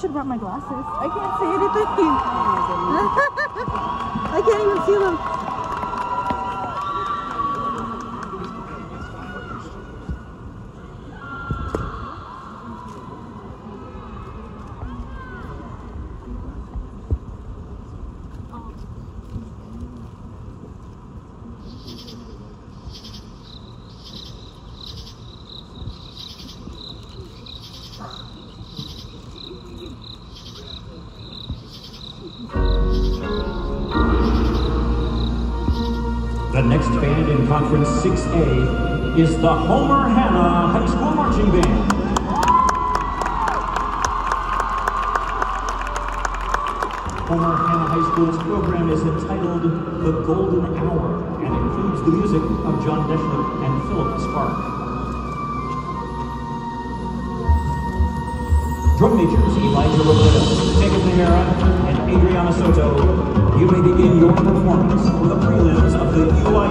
should have brought my glasses. I can't see anything. I can't even see them. The next band in Conference 6A is the Homer Hanna High School Marching Band. Homer Hanna High School's program is entitled The Golden Hour and includes the music of John Deschler and Philip Sparke. Drum majors Elijah Robledo, Jacob Nahara, and Adriana Soto, you may begin your performance for the prelude good you are.